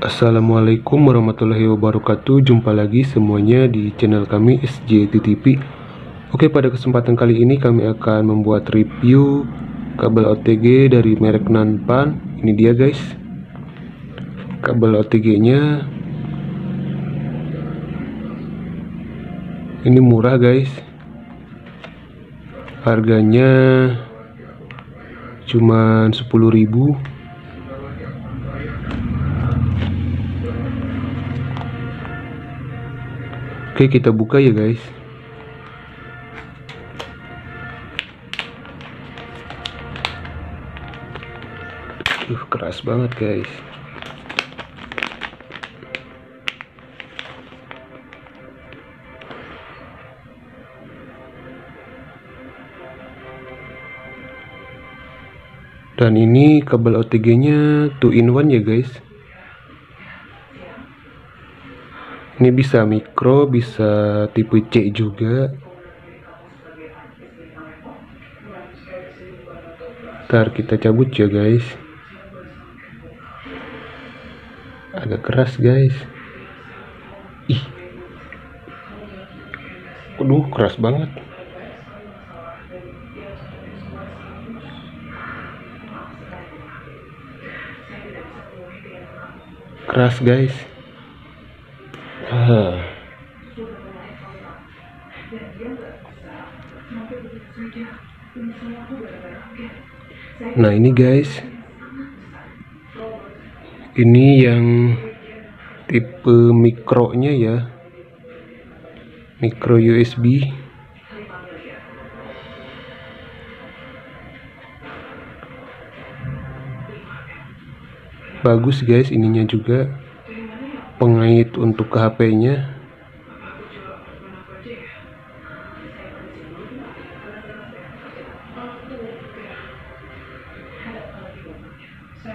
Assalamualaikum warahmatullahi wabarakatuh. Jumpa lagi semuanya di channel kami SJTTP Oke pada kesempatan kali ini kami akan membuat review kabel OTG dari merek Nanpan. Ini dia guys. Kabel OTG nya Ini murah guys. Harganya Cuman 10.000 Oke kita buka ya guys. Uh keras banget guys. Dan ini kabel OTG nya 2 in 1 ya guys ini bisa mikro bisa tipe C juga. Ntar kita cabut ya guys. Agak keras guys. Ih. Aduh keras banget. Keras guys Nah ini guys. Ini yang Tipe mikronya ya. Micro USB Bagus guys ininya juga. Pengait untuk ke HP nya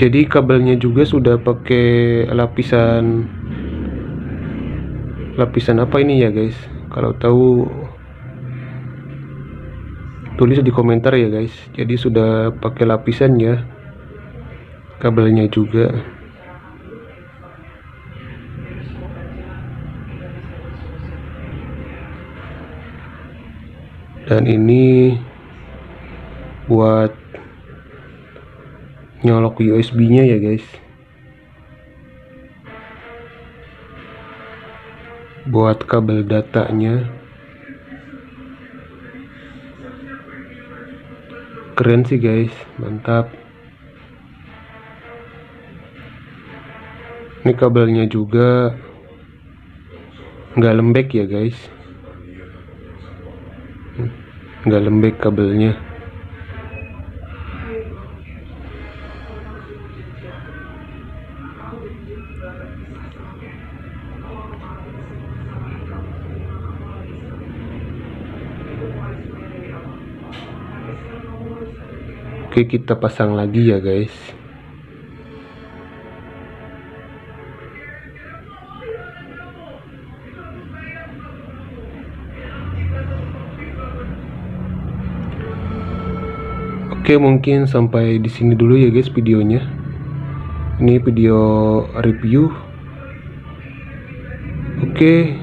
jadi kabelnya juga sudah pakai lapisan lapisan apa ini ya guys? Kalau tahu tulis di komentar ya guys. Jadi sudah pakai lapisan ya kabelnya juga. Dan ini buat nyolok USB nya ya guys. Buat kabel datanya. Keren sih guys. Mantap. Ini kabelnya juga nggak lembek ya guys. Nggak lembek kabelnya Oke kita pasang lagi ya guys. Oke mungkin sampai di sini dulu ya guys videonya ini video review. Oke.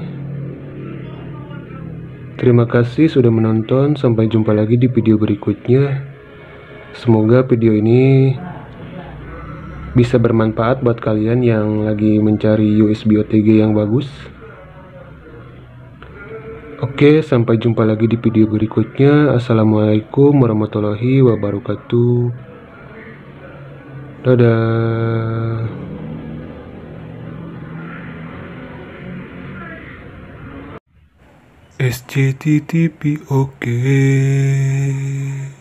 Terima kasih sudah menonton. Sampai jumpa lagi di video berikutnya. Semoga video ini bisa bermanfaat buat kalian yang lagi mencari USB OTG yang bagus. Oke, sampai jumpa lagi di video berikutnya. Assalamualaikum warahmatullahi wabarakatuh. Dadah. SCTTP oke. Okay.